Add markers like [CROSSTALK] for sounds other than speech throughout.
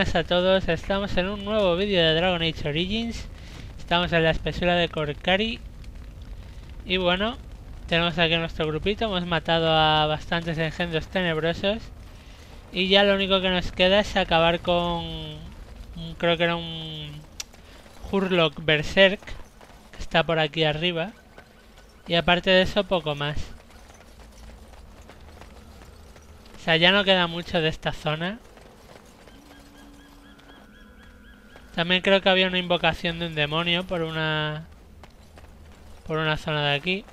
buenas a todos, estamos en un nuevo vídeo de Dragon Age Origins. Estamos en la espesura de Korkari Y bueno, tenemos aquí nuestro grupito, hemos matado a bastantes engendros tenebrosos. Y ya lo único que nos queda es acabar con... creo que era un... Hurlock Berserk Que está por aquí arriba. Y aparte de eso, poco más. O sea, ya no queda mucho de esta zona También creo que había una invocación de un demonio por una... Por una zona de aquí.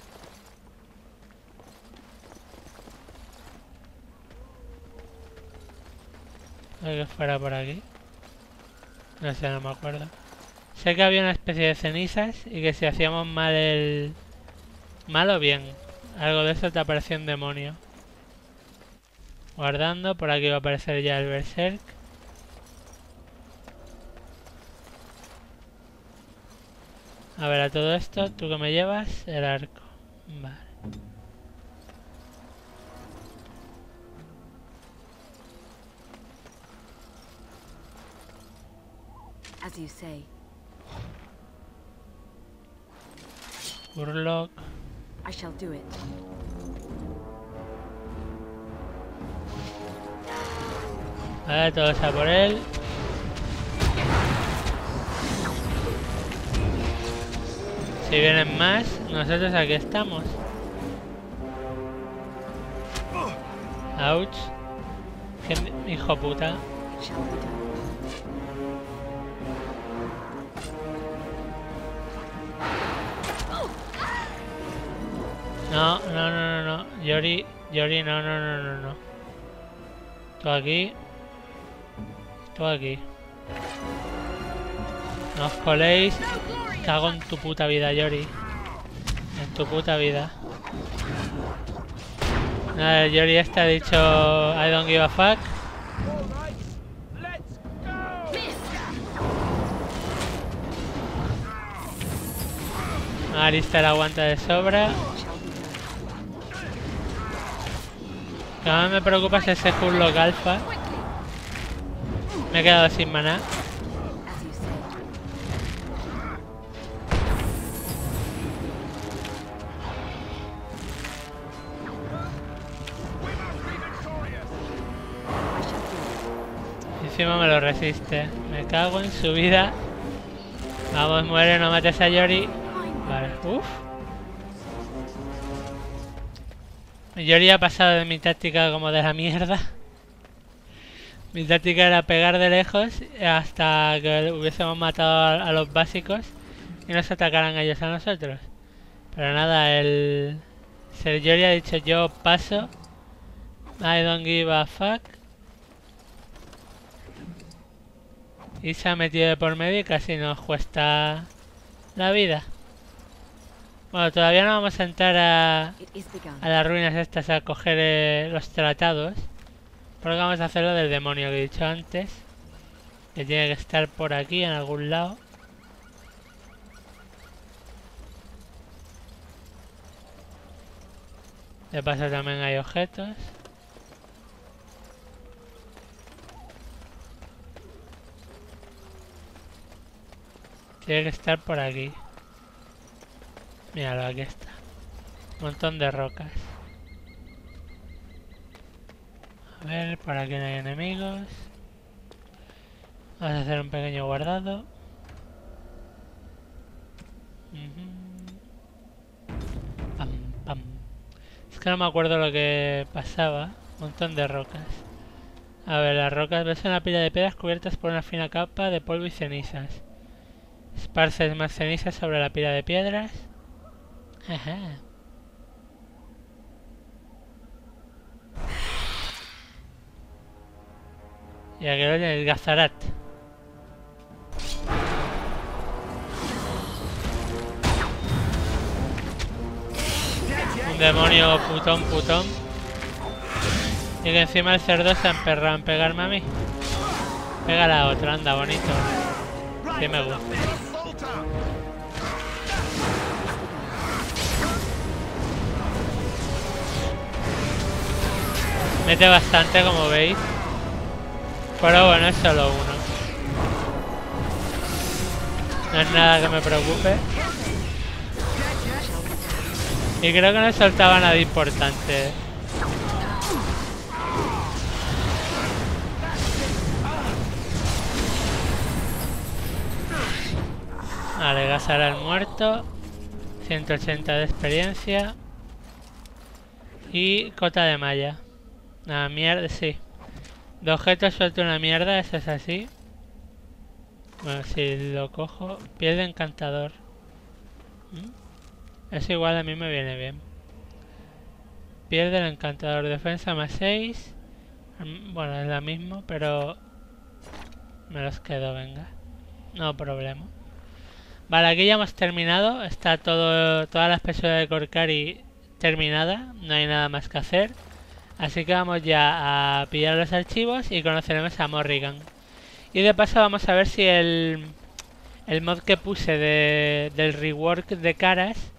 Hay que fuera por aquí. No sé, no me acuerdo. Sé que había una especie de cenizas y que si hacíamos mal el... Mal o bien. Algo de eso te apareció un demonio. Guardando, por aquí va a aparecer ya el Berserk. A ver, a todo esto, ¿tú que me llevas? El arco. Vale. As you say. Urlock. I shall do it. Vale, todos a por él. Si vienen más, nosotros aquí estamos. Ouch. Hijo puta. No, no, no, no, no. Yori, Yori, no, no, no, no, no. Tú aquí. Tú aquí. No os coléis. Cago en tu puta vida, Yori. En tu puta vida. Nada, Yori este ha dicho I don't give a fuck. Alistair aguanta de sobra. Lo me preocupa es ese Hurlock Alpha. Me he quedado sin maná. Encima me lo resiste. Me cago en su vida. Vamos, muere, no mates a Yori. Vale, uff. Yori ha pasado de mi táctica como de la mierda. Mi táctica era pegar de lejos hasta que hubiésemos matado a, los básicos y nos atacaran ellos a nosotros. Pero nada, el... Ser Yori ha dicho yo paso. I don't give a fuck. Y se ha metido de por medio y casi nos cuesta la vida. Bueno, todavía no vamos a entrar a, a las ruinas estas a coger eh, los tratados. Porque vamos a hacer lo del demonio que he dicho antes. Que tiene que estar por aquí en algún lado. De paso también hay objetos. Tiene que estar por aquí. Míralo, aquí está. Un montón de rocas. A ver, por aquí no hay enemigos. Vamos a hacer un pequeño guardado. Pam, pam. Es que no me acuerdo lo que pasaba. Un montón de rocas. A ver, las rocas ves una pila de piedras cubiertas por una fina capa de polvo y cenizas. Esparces más cenizas sobre la pila de piedras. Ajá. Y aquí lo tienes, Gazarat. Un demonio putón putón. Y que encima el cerdo se ha emperrado en pegarme a mí. Pega la otra, anda, bonito. Sí me gusta. Mete bastante, como veis. Pero bueno, es solo uno. No es nada que me preocupe. Y creo que no soltaba nada importante. Vale, gasar al muerto. 180 de experiencia. Y cota de malla. Nada, mierda, sí. De objetos suelto una mierda, eso es así. Bueno, si lo cojo, piel de encantador. ¿Mm? Es igual, a mí me viene bien. Piel del encantador, defensa más 6. Mm, Bueno, es la misma, pero me los quedo, venga. No problema. Vale, aquí ya hemos terminado. Está todo, toda la espesura de Corcari terminada. No hay nada más que hacer. Así que vamos ya a pillar los archivos y conoceremos a Morrigan. Y de paso vamos a ver si el, el mod que puse de, del rework de caras,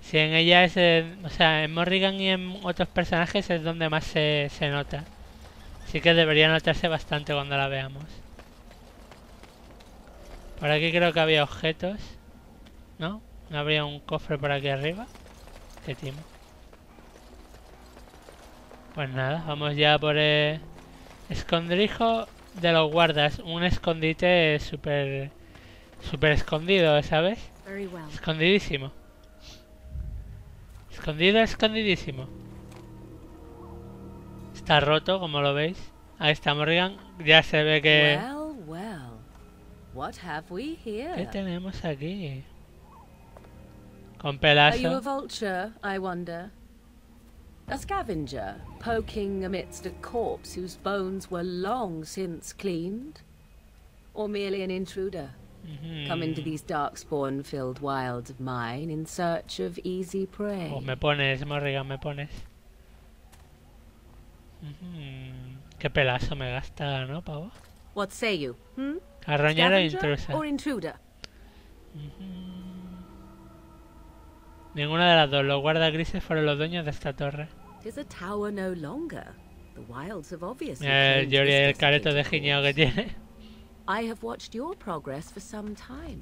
si en ella es, en- o sea, en Morrigan y en otros personajes es donde más se, se nota. Así que debería notarse bastante cuando la veamos. Por aquí creo que había objetos. ¿No? ¿No habría un cofre por aquí arriba? Qué timo. Pues nada, vamos ya por el escondrijo de los guardas. Un escondite súper... Súper escondido, ¿sabes? Escondidísimo. Escondido, escondidísimo. Está roto, como lo veis. Ahí está Morrigan. Ya se ve que... Well, well. What have we ¿Qué tenemos aquí? Con Are you a pelazo. vulture, I wonder? A scavenger, poking amidst a corpse whose bones were long since cleaned? Or merely an intruder, Ujú. come into these darkspawn-filled wilds of mine in search of easy prey? Oh, me pones, Morrigan, me pones. Ujú. Qué pelazo me gasta, ¿no, pavo? What say you? Hmm? Scavenger intrusa. or intruder? Mm-hmm. Ninguna de las dos. Los guardas grises fueron los dueños de esta torre. Tis a tower no longer. The wilds have obviously Mira el claimed Yori this el careto de desiccated giñao que tiene. I have watched your progress for some time.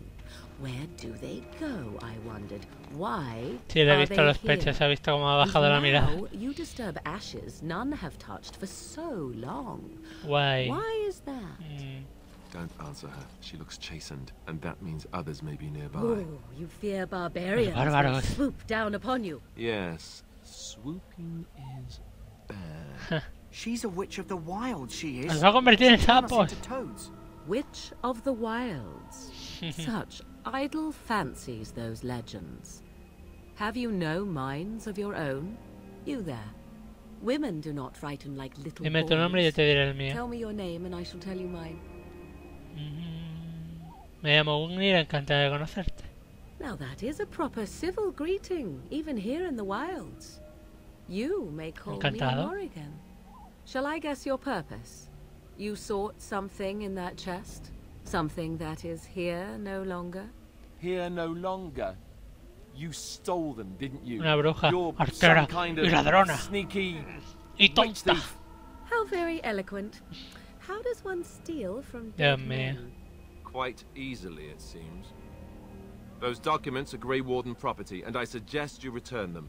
Where do they go, I wondered? Why Sí, le he are visto they los here? pechos, ha visto cómo ha bajado la mirada. you disturb ashes none have touched for so long. Guay. Why is that? Mm, Don't answer her. She looks chastened, and that means others may be nearby. Oh, you fear barbarians will bárbaros. swoop down upon you. Yes, swooping is bad. [LAUGHS] She's a witch of the wild, she is. Nos va a convertir en She'll turn us sapos. Witch of the wilds. [LAUGHS] Such idle fancies, those legends. Have you no minds of your own? You there. Women do not frighten like little Dime tu nombre y yo te diré el mío. Tell me your name and I shall tell you mine. Mm-hmm. Me llamo Gungnir, encantado de conocerte. Now that is a proper civil greeting, even here in the wilds. You may call Encantado. me Morrigan. Shall I guess your purpose? You sought something in that chest? Something that is here no longer? Here no longer. You stole them, didn't you? Una bruja, You're artera some kind y of ladrona. sneaky Y witch tonta. How very eloquent. How does one steal from Dios dead mío. men? Quite easily, it seems. Those documents are Grey Warden property, and I suggest you return them.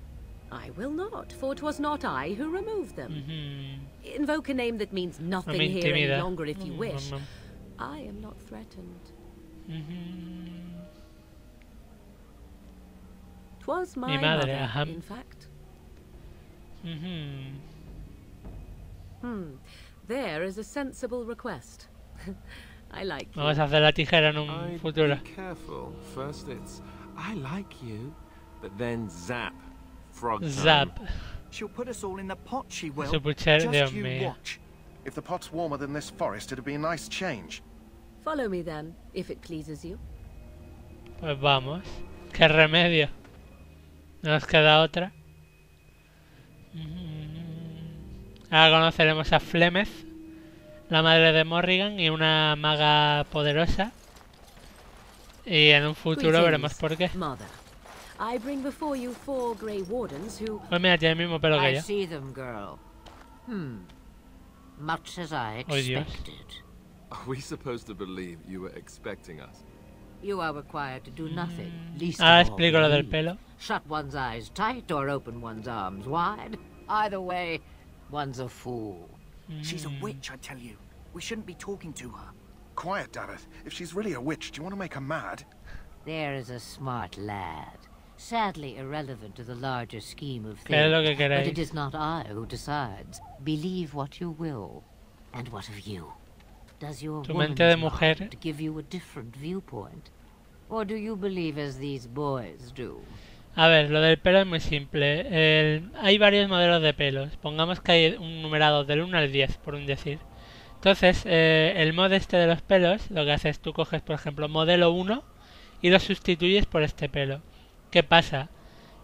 I will not, for 'twas not I who removed them. Ujú. Invoke a name that means No nothing me here any intimida. longer if you Mm, wish. mm, I am not threatened. ujú. 'Twas my madre, mother, in fact. Ujú. Hmm. There is a sensible request. [LAUGHS] I like you. Vamos a hacer la tijera en un I'd futuro. be careful. First it's, I like you, but then zap. Frog time. Zap. She'll put us all in the pot, she will. Just Dios you mío. watch. If the pot's warmer than this forest, it'd be a nice change. Follow me then, if it pleases you. Pues vamos. Qué remedio. No nos queda otra. Mm. Ahora conoceremos a Flemeth, la madre de Morrigan y una maga poderosa. Y en un futuro veremos por qué. Mother. I bring before you four Grey Wardens who... Pues mira, tiene el mismo pelo que I yo. see them, girl. Hmm. Much as I Oh, Dios. expected. Are we supposed to believe you were expecting us? You are required to do nothing. Least all explico lo del pelo. Shut one's eyes tight or open one's arms wide. Either way, one's a fool. She's a Mm. witch, I tell you. We shouldn't be talking to her. Quiet, Davith. If she's really a witch, do you want to make her mad? There is a smart lad. Sadly irrelevant to the larger scheme of ¿Qué es lo things. But it is not I who decides. Believe what you will. And what of you? Does your Tu woman's mente de mujer. give you a different viewpoint? Or do you believe as these boys do? A ver, lo del pelo es muy simple. El- hay varios modelos de pelos. Pongamos que hay un numerado del 1 al 10, por un decir. Entonces, eh, el mod este de los pelos, lo que haces, tú coges, por ejemplo, modelo 1 y lo sustituyes por este pelo. ¿Qué pasa?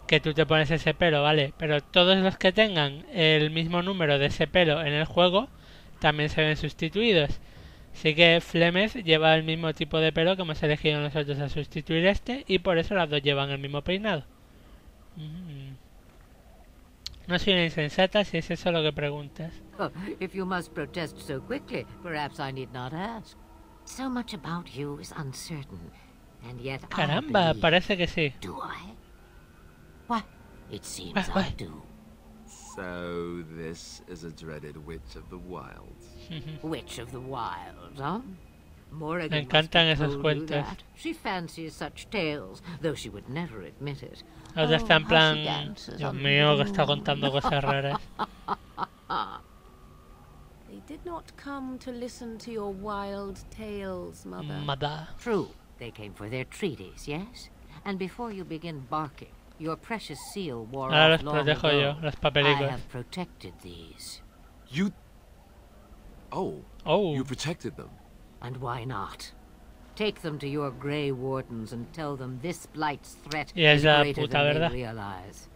Que tú te pones ese pelo, ¿vale? Pero todos los que tengan el mismo número de ese pelo en el juego también se ven sustituidos. Así que Flemeth lleva el mismo tipo de pelo que hemos elegido nosotros a sustituir este y por eso las dos llevan el mismo peinado. Mm. No soy una insensata si es eso lo que preguntas. Oh, if you must protest so quickly, perhaps I need not ask. So much about you is uncertain, and yet I Caramba, believe- parece que sí. Do I? Why, it seems Why- why? I do. So this is a dreaded witch of the wilds. Witch of the wilds, huh? Morrigan Me must encantan have esos told that. She fancies such tales, though she would never admit it. Otra Oh, está en she plan, dances Dios on the mío, que está contando cosas raras. [LAUGHS] They did not come to listen to your wild tales, Mother. Mata. True, they came for their treaties, yes? And before you begin barking, your precious seal wore Ahora off los long protejo ago. yo, los I have protected these. You... Oh, Oh, you protected them. And why not? Take them to your Grey Wardens and tell them this blight's threat Y es is la uh, greater puta than verdad. they realize.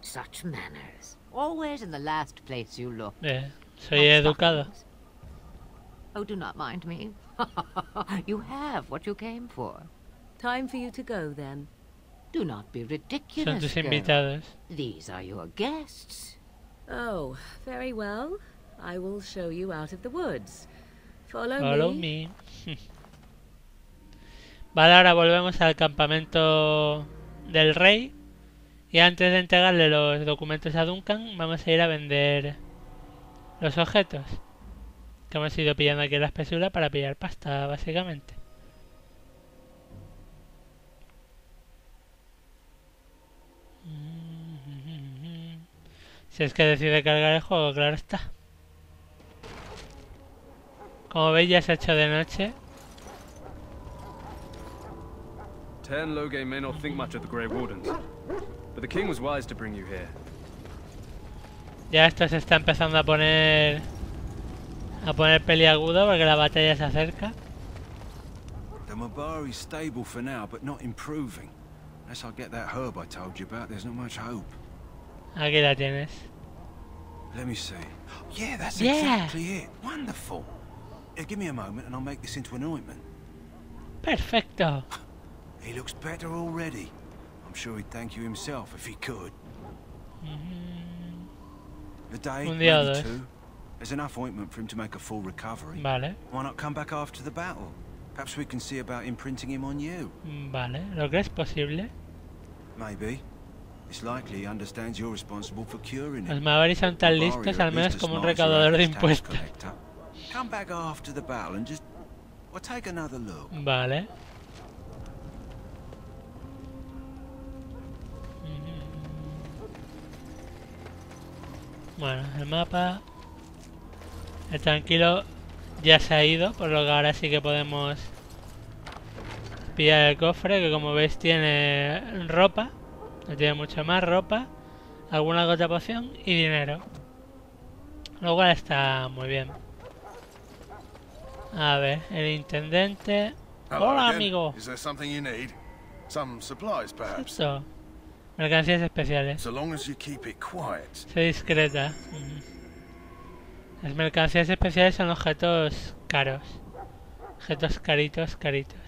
Such manners. Always in the last place you look. soy Like educado. stockings. Oh, do not mind me. [LAUGHS] you have what you came for. Time for you to go then. Do not be Son ridiculous. tus invitados. These are your guests. Oh, very well. I will show you out of the woods. Follow, me. [LAUGHS] Vale, ahora volvemos al campamento del rey. Y antes de entregarle los documentos a Duncan, vamos a ir a vender los objetos. Que hemos ido pillando aquí en la espesura para pillar pasta, básicamente. [LAUGHS] Si es que decide cargar el juego, claro está. Como veis ya se ha hecho de noche. Ten Loghain may not think much of the Grey Wardens, but the king was wise to bring you here. Ya esto se está empezando a poner a poner peliagudo porque la batalla se acerca. The Mabari's stable for now, but not improving. Unless I get that herb I told you about, there's not much hope. Aquí la tienes. Let me see. Yeah, that's Yeah. exactly it. Wonderful. Yeah, give me a moment and I'll make this into an ointment. Perfecto. [LAUGHS] He looks better already. I'm sure he'd thank you himself if he could. Mm-hmm. A day, Un día maybe two. There's enough ointment for him to make a full recovery. Vale, Why not come back after the battle? Perhaps we can see about imprinting him on you. Mm, vale. ¿Lo crees posible? Maybe. It's likely he understands you're responsible for curing him. Los. Maori son tan listos, al menos como un smart as your recaudador de impuestos. And just. Vale. Bueno, el mapa. El tranquilo ya se ha ido, por lo que ahora sí que podemos pillar el cofre, que como veis tiene ropa, tiene mucha más ropa, alguna gota poción y dinero. Lo cual está muy bien. A ver, el intendente. Hola, amigo. Is there something you need? Some supplies, perhaps? Esto. Mercancías especiales. So long as you keep it quiet. Sé discreta. Las mercancías especiales son objetos caros. Objetos caritos, caritos.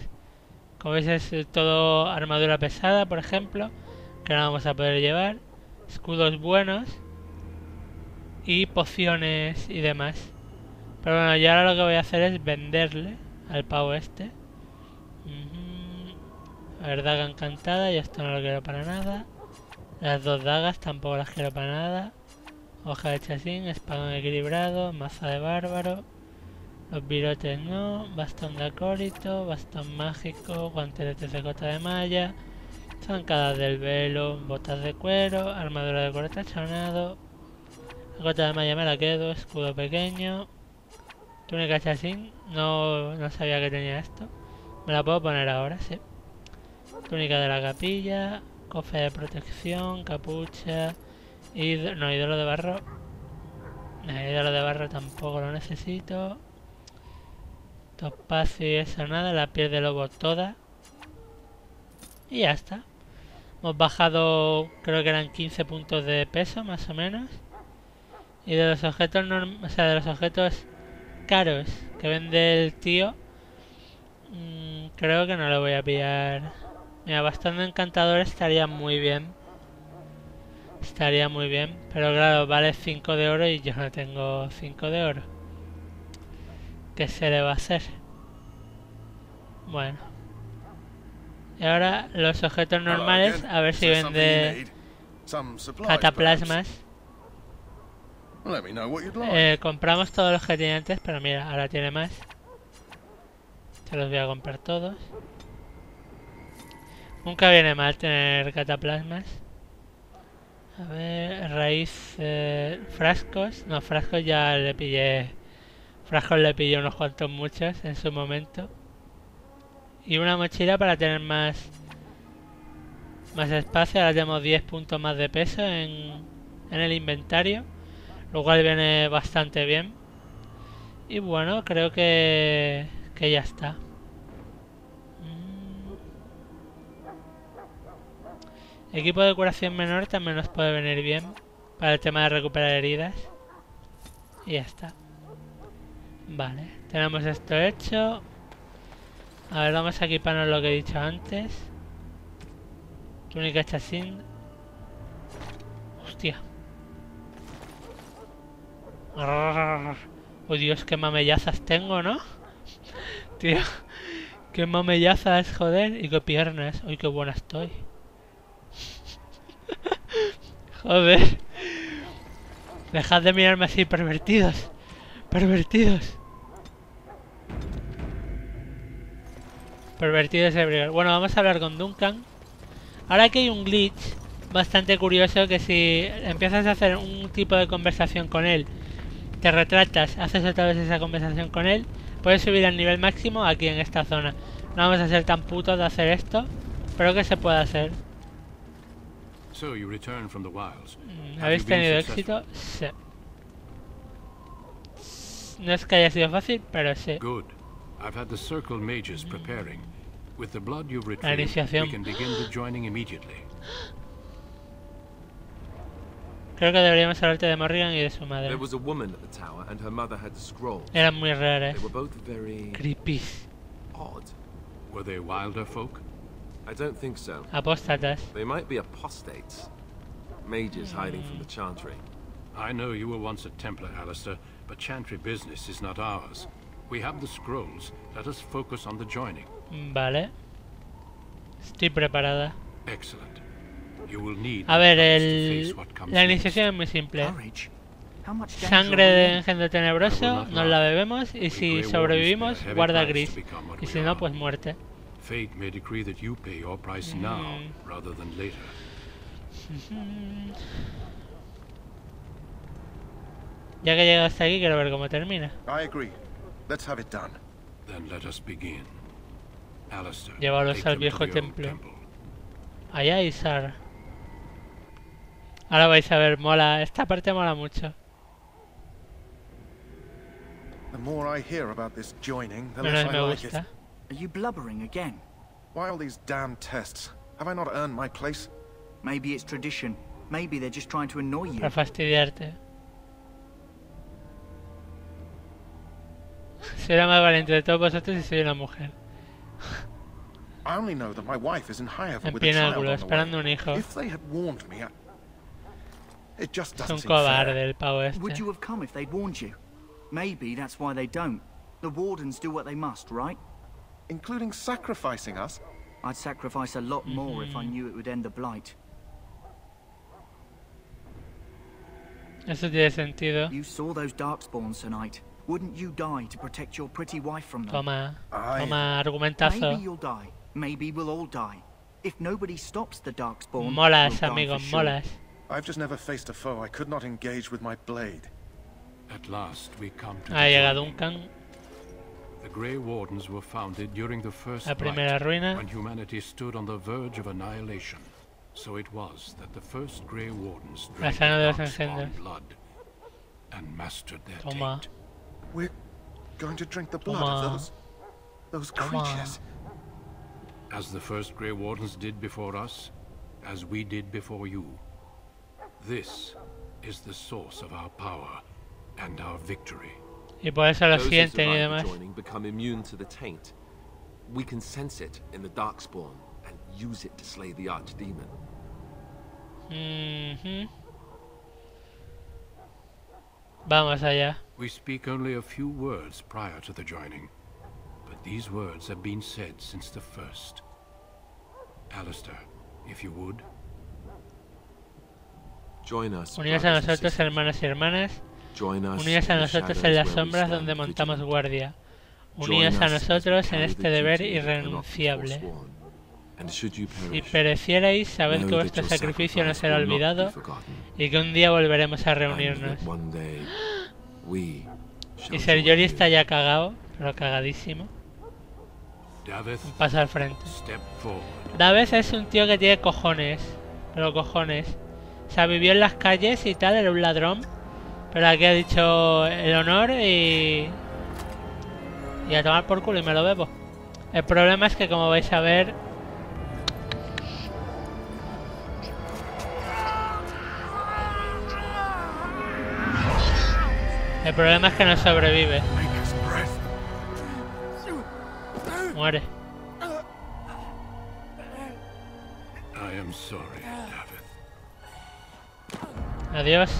Como veis es todo armadura pesada, por ejemplo. Que no vamos a poder llevar. Escudos buenos. Y pociones y demás. Pero bueno, yo ahora lo que voy a hacer es venderle al pavo este. Ujú. A ver, daga encantada, yo esto no lo quiero para nada. Las dos dagas tampoco las quiero para nada. Hoja de chasín, espadón equilibrado, maza de bárbaro. Los virotes no, bastón de acólito, bastón mágico, guantelete de cota de malla, zancadas del velo, botas de cuero, armadura de cuero tachonado, la cota de malla me la quedo, escudo pequeño, túnica chasín, no, no sabía que tenía esto, me la puedo poner ahora, sí. Túnica de la capilla, cofre de protección, capucha, hid- no, ídolo de barro. No, ídolo de barro tampoco lo necesito. Topacio y eso nada, la piel de lobo toda. Y ya está. Hemos bajado, creo que eran 15 puntos de peso más o menos. Y de los objetos o sea, de los objetos caros que vende el tío, mm, creo que no lo voy a pillar. Mira, bastón de encantador estaría muy bien. Estaría muy bien. Pero claro, vale 5 de oro y yo no tengo 5 de oro. ¿Qué se le va a hacer? Bueno. Y ahora los objetos normales, a ver si vende cataplasmas. perhaps? Let me know what you'd like. Eh, compramos todos los que tenía antes, pero mira, ahora tiene más. Se los voy a comprar todos. Nunca viene mal tener cataplasmas. A ver, raíz, eh, frascos. No, frascos ya le pillé. Frascos le pillé unos cuantos muchos en su momento. Y una mochila para tener más más espacio. Ahora tenemos 10 puntos más de peso en, en el inventario. Lo cual viene bastante bien. Y bueno, creo que, que ya está. Mm. Equipo de curación menor también nos puede venir bien. Para el tema de recuperar heridas. Y ya está. Vale, tenemos esto hecho. A ver, vamos a equiparnos lo que he dicho antes. Túnica chasín. Hostia. Oh Dios, qué mamellazas tengo, ¿no? [LAUGHS] Tío, qué mamellazas, joder, y qué piernas. Uy, qué buena estoy. [LAUGHS] joder. Dejad de mirarme así, pervertidos. Pervertidos. Pervertidos de brigar. Bueno, vamos a hablar con Duncan. Ahora que hay un glitch bastante curioso que si empiezas a hacer un tipo de conversación con él, te retratas, haces otra vez esa conversación con él, puedes subir al nivel máximo aquí en esta zona. No vamos a ser tan putos de hacer esto, pero que se puede hacer. So you return from the wilds. Mm, ¿Habéis tenido éxito? Sí. No es que haya sido fácil, pero sí. Good. I've had the circle mages preparing. With the blood you've La retrieved, iniciación. we can begin the joining immediately. [GASPS] [GASPS] Creo que deberíamos hablarte de Morrigan y de su madre. There was a woman at the tower, and her mother had a scroll. Eran muy raras. They were both very Creepy. odd. Were they wilder folk? I don't think so. Apóstatas. They might be apostates. Mages hiding from the chantry. I know you were once a Templar, Alistair, but Chantry business is not ours. We have the scrolls. Let us focus on the joining. Vale. Estoy preparada. Excellent. You will need A ver, el... la iniciación es muy simple. Sangre de engendro tenebroso, nos la bebemos y si sobrevivimos, guarda gris. Y si no, pues muerte. Fate may decree that you pay your price now Mm. rather than later. Ya que he llegado hasta aquí, quiero ver cómo termina. I agree. Let's have it done. Then let us begin. Alistair, Llévalos take al viejo templo. Allá y Sara. Ahora vais a ver, mola. Esta parte mola mucho. The more I hear about this joining, the less I me like it. gusta. Are you blubbering again? Why all these damn tests? Have I not earned my place? Maybe it's tradition. Maybe they're just trying to annoy you. Para fastidiarte. [LAUGHS] Soy la más valiente de todos vosotros y soy una mujer. I only know that my wife is in En with a child on the way. If they had warned me, I... it just doesn't un seem fair. cobarde el pavo Would you have come if they'd warned you? Maybe that's why they don't. The Wardens do what they must, right? Including sacrificing us? I'd sacrifice a lot more if I Mm-hmm. knew it would end the Blight. Eso tiene sentido. You saw those Darkspawns tonight. Wouldn't you die to protect your pretty wife from them? Toma. I... Toma argumentazo. Maybe you'll die. Maybe we'll all die. If nobody stops the Darkspawn, Molas, we'll die amigo, for sure. molas. I've just never faced a foe I could not engage with my blade. At last, we come to Ha the llegado joining. Duncan. The Grey Wardens were founded during the First La Blight, primera ruina. when humanity stood on the verge of annihilation. So it was that the first Grey Wardens La drank sangre de los Darkspawn blood and mastered their Toma. taint. We're going to drink the blood Toma. of those... those Toma. creatures. As the first Grey Wardens did before us, as we did before you. This is the source of our power and our victory. Y por eso lo sienten y demás. joining become immune to the taint. We can sense it in the Darkspawn and use it to slay the Archdemon. Mhm. Vamos allá. We speak only a few words prior to the joining, but these words have been said since the first. Alistair, if you would. Unidos a nosotros, hermanos y hermanas. Unidos a nosotros en las sombras donde montamos guardia. Unidos a nosotros en este deber irrenunciable. Si perecierais, sabed que vuestro sacrificio no será olvidado y que un día volveremos a reunirnos. Y Ser Yori está ya cagado, pero cagadísimo. Un paso al frente. Daves es un tío que tiene cojones, pero cojones. O sea, vivió en las calles y tal, era un ladrón. Pero aquí ha dicho el honor y... Y a tomar por culo y me lo bebo. El problema es que como vais a ver... El problema es que no sobrevive. Muere. Adiós.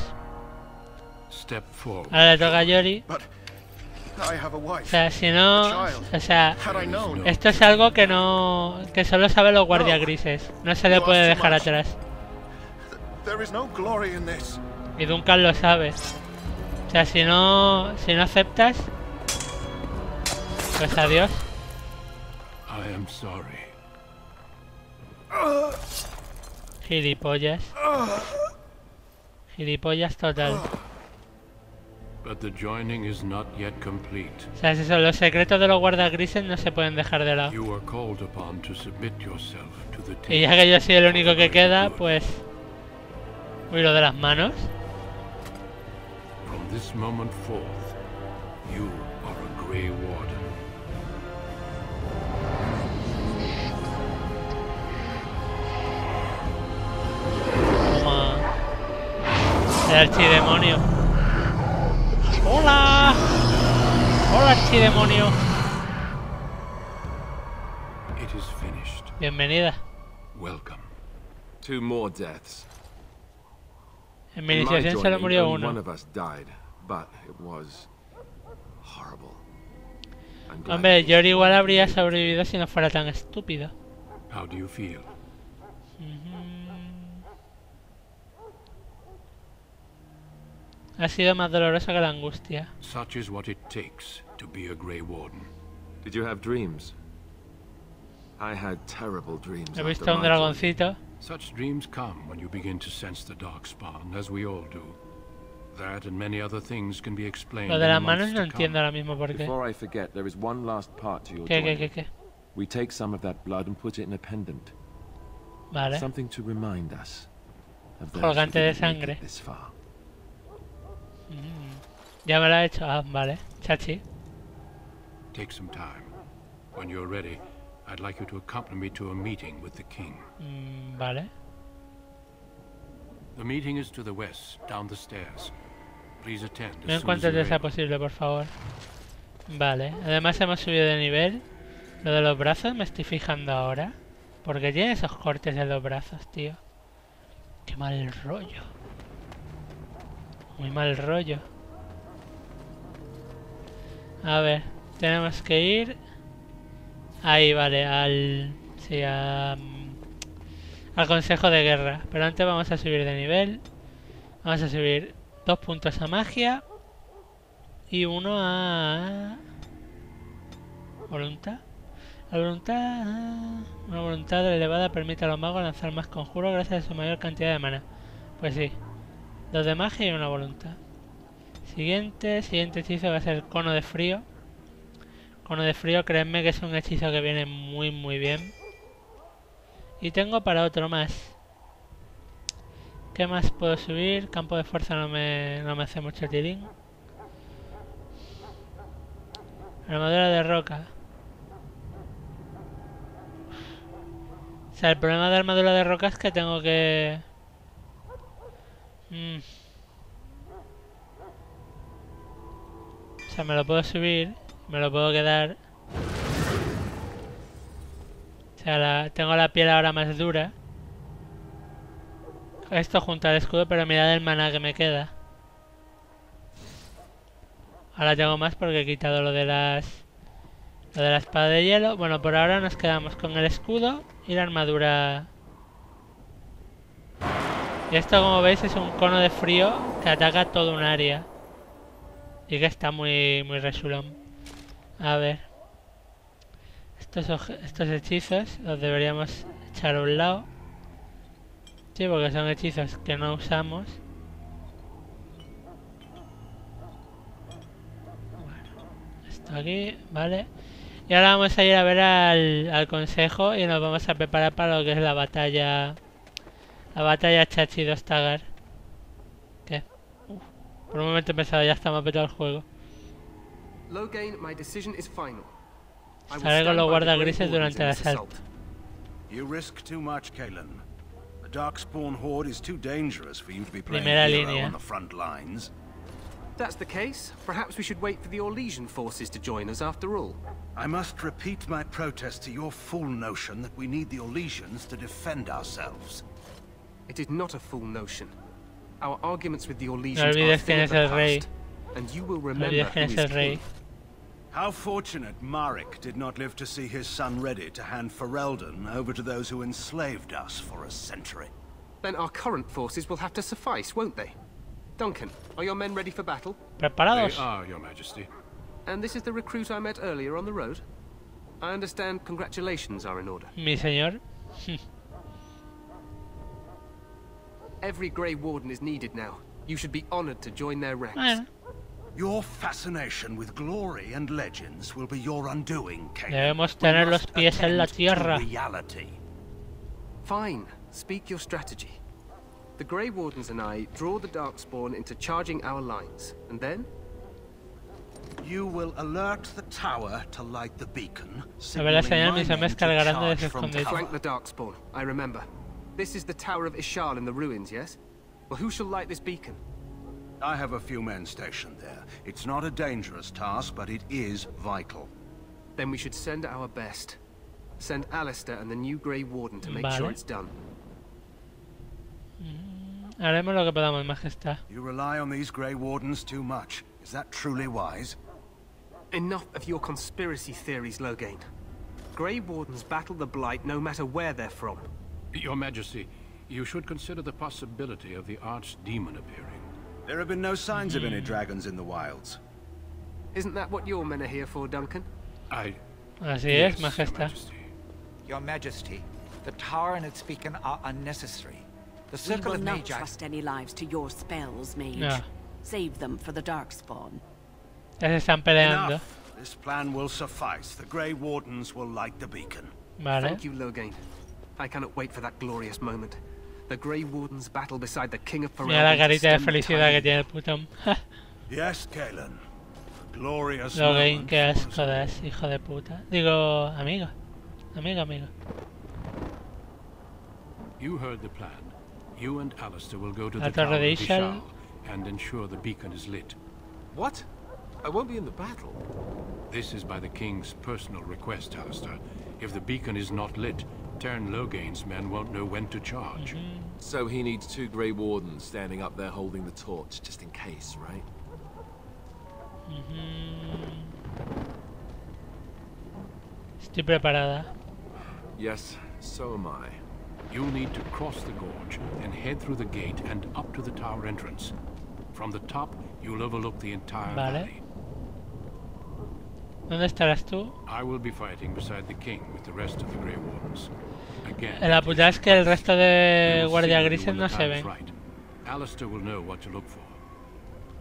Ahora le toca a Yori. O sea, si no... O sea, esto es algo que no... Que solo saben los guardias grises. No se le puede dejar atrás. there is no glory in this. Y Duncan lo sabe. O sea, si no... Si no aceptas... Pues adiós. I am sorry. Gilipollas. Gilipollas total. But the joining is not yet complete. O sea, es eso, los secretos de los guardias grises no se pueden dejar de lado. You are called upon to submit yourself to the Y ya que yo soy el único que queda, pues... Uy, lo de las manos. From this moment forth, you are a Grey Warden. El archidemonio. ¡Hola! ¡Hola, archidemonio! It is finished. Bienvenida. Welcome. Two more deaths. En mi iniciación solo murió only one uno. of us died, but it was horrible. Hombre, Yori igual habría sobrevivido si no fuera tan estúpido. How do you feel? Ha sido más doloroso que la angustia. Such is what it takes to be a Grey Warden. Did you have dreams? I had terrible dreams. He visto un dragoncito. Such dreams come when you begin to sense the Darkspawn, as we all do. That and many other things can be explained. Lo de las manos no entiendo ahora mismo por qué. Before I forget, there is one last part to your ¿Qué, qué, qué, qué? We take some of that blood and put it in a pendant. Vale. Something to remind us of those Colgante who de sangre. this far. Ya me lo ha hecho. Ah, vale. Chachi. Take some time. When you're ready, I'd like you to accompany me to a meeting with the king. Mm, vale. The meeting is to the west, down the stairs. Please attend No en soon as cuanto you're te sea posible, por favor. Vale. Además hemos subido de nivel. Lo de los brazos me estoy fijando ahora. Porque tiene esos cortes en los brazos, tío. Qué mal rollo. Muy mal rollo. A ver. Tenemos que ir... Ahí, vale. Al... Sí, a... Al consejo de guerra. Pero antes vamos a subir de nivel. Vamos a subir dos puntos a magia. Y uno a... Voluntad. La voluntad... Una voluntad elevada permite a los magos lanzar más conjuros gracias a su mayor cantidad de mana. Pues sí. Dos de magia y una voluntad. Siguiente, siguiente hechizo va a ser cono de frío. Cono de frío, créanme que es un hechizo que viene muy muy bien. Y tengo para otro más. ¿Qué más puedo subir? Campo de fuerza no me, no me hace mucho tirín. Armadura de roca. O sea, el problema de armadura de roca es que tengo que... Mm. O sea, me lo puedo subir, me lo puedo quedar. O sea, tengo la piel ahora más dura. Esto junto al escudo, pero mirad el maná que me queda. Ahora tengo más porque he quitado lo de las... Lo de la espada de hielo. Bueno, por ahora nos quedamos con el escudo y la armadura... Y esto, como veis, es un cono de frío que ataca todo un área. Y que está muy, muy resulón. A ver. Estos, estos hechizos los deberíamos echar a un lado. Sí, porque son hechizos que no usamos. Bueno, esto aquí, vale. Y ahora vamos a ir a ver al, al consejo y nos vamos a preparar para lo que es la batalla. La batalla Chachi Dostagar. ¿Qué? Uf, por un momento he pensado ya está más petado el juego. Loghain, my decision is final. Los durante el asalto. You risk too much, Kalen. The Darkspawn Horde is too dangerous for you to be playing Primera hero línea. on the front lines. That's the case. Perhaps we should wait for the Orlesian forces to join us after all. I must repeat my protest to your fool notion that we need the Orlesians to defend ourselves. It is not a fool notion. Our arguments with the No Orlesians are a thing of es el the rey. past, and you will remember olvides who quién is es el rey. king. How fortunate Marek did not live to see his son ready to hand Ferelden over to those who enslaved us for a century. Then our current forces will have to suffice, won't they? Duncan, are your men ready for battle? ¿Preparados? They are, Your Majesty. And this is the recruit I met earlier on the road? I understand congratulations are in order. Mi señor. [LAUGHS] Every Grey Warden is needed now. You should be honored to join their ranks. Bueno, Your fascination with glory and legends will be your undoing, Kalen. debemos We tener los must pies en la attend to tierra. reality. Fine. Speak your strategy. The Grey Wardens and I draw the Darkspawn into charging our lines, and then You will alert the tower to light the beacon. A ver la signaling señal, my mis men hombres to charge desde from escondite. cover. flank the Darkspawn. I remember. This is the Tower of Ishal in the ruins, yes? Well, who shall light this beacon? I have a few men stationed there. It's not a dangerous task, but it is vital. Then we should send our best. Send Alistair and the new Grey Warden to make Vale. sure it's done. Mm, haremos lo que podamos, majestad. You rely on these Grey Wardens too much. Is that truly wise? Enough of your conspiracy theories, Loghain. Grey Wardens battle the Blight no matter where they're from. Your Majesty, you should consider the possibility of the archdemon appearing. There have been no signs of any dragons in the wilds. Isn't that what your men are here for, Duncan? I... Así yes, es, Your. Majesty. Your Majesty, the tower and its beacon are unnecessary. The We Circle will of not trust any lives to your spells, mage. No. Save them for the Darkspawn. Ya se están peleando. Enough. This plan will suffice. The Grey Wardens will light the beacon. Vale. Thank you, Loghain. I cannot wait for that glorious moment. The Grey Wardens battle beside the King of Mira la Ferelden to carita de stem the felicidad que tide. tiene el putón. [LAUGHS] Yes, Galen. Glorious Logain, moment. qué asco das, hijo de puta. Digo, amigo. Amigo, amigo. You heard the plan. You and Alistair will go to La the tower Torre of de Ishal. Ishal and ensure the beacon is lit. What? I won't be in the battle. This is by the king's personal request, Alistair. If the beacon is not lit, Tern Logain's men won't know when to charge. Mm-hmm. So he needs two Grey Wardens standing up there holding the torch, just in case, right? Mm-hmm. Estoy preparada. Yes, so am I. You'll need to cross the gorge and head through the gate and up to the tower entrance. From the top, you'll overlook the entire Vale. valley. Grey Wardens. Again, La puta es que el resto de you grises no the se ven. right. Alistair will know what to look for.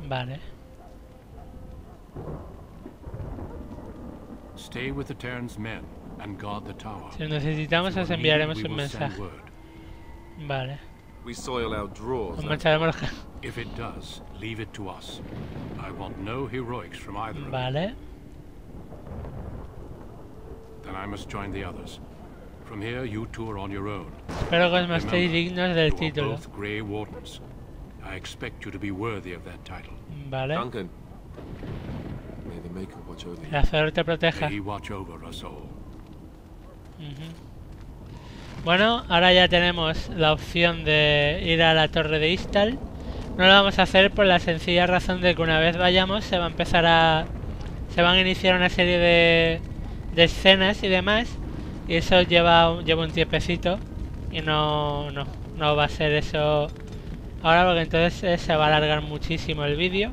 Vale. Stay with the Terran's men and guard the tower. Si os necesitamos If os enviaremos un mensaje. Vale. We soil our drawers. If it does, leave it to us. I want no heroics from either of you. Vale. Then I must join the others. From here, you two are on your own. Espero que os mostréis dignos del título. both Grey Wardens. I expect you to be worthy of that title. Vale. Duncan. May the Maker watch over you. Que Azor te proteja. May he watch over us all. Ujú. Bueno, ahora ya tenemos la opción de ir a la torre de Istal. No lo vamos a hacer por la sencilla razón de que una vez vayamos se va a empezar a... Se van a iniciar una serie de, de escenas y demás. Y eso lleva, lleva un tiempecito. Y no, no, no va a ser eso ahora porque entonces eh, se va a alargar muchísimo el vídeo.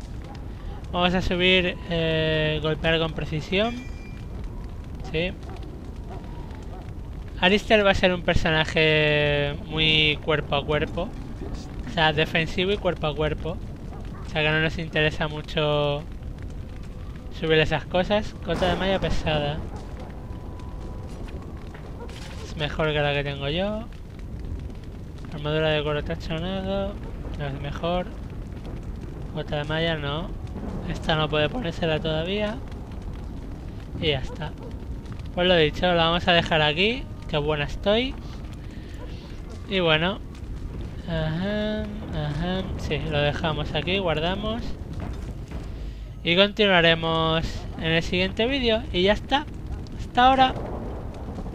Vamos a subir eh, golpear con precisión. Sí. Alistair va a ser un personaje muy cuerpo a cuerpo. O sea, defensivo y cuerpo a cuerpo. O sea que no nos interesa mucho subir esas cosas. Cota de malla pesada. Mejor que la que tengo yo. Armadura de cuero tachonado. No es mejor. Cota de malla no. Esta no puede ponérsela todavía. Y ya está. Pues lo dicho, la vamos a dejar aquí. Qué buena estoy. Y bueno. Ajá. Sí, lo dejamos aquí, guardamos. Y continuaremos en el siguiente vídeo. Y ya está. Hasta ahora.